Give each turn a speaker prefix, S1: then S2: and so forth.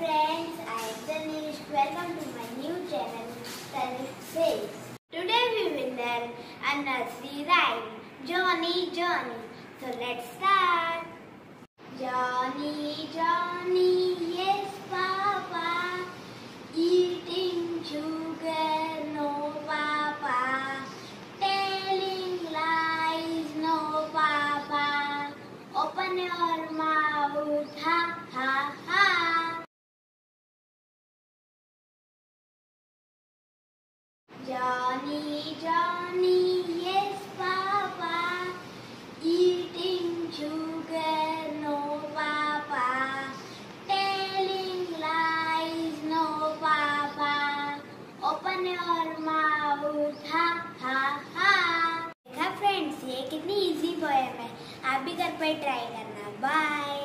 S1: friends, I am Tanishq. Welcome to my new channel, Tanishq Says. Today we will learn a nursery rhyme, Johnny Johnny. So let's start. Johnny Johnny, yes Papa, eating sugar, no Papa, telling lies, no Papa. Open your Johnny, Johnny, yes, Papa. Eating sugar, no, Papa. Telling lies, no, Papa. Open your mouth, ha, ha, ha. देखा friends ये कितनी easy poem है आप भी घर पर try करना bye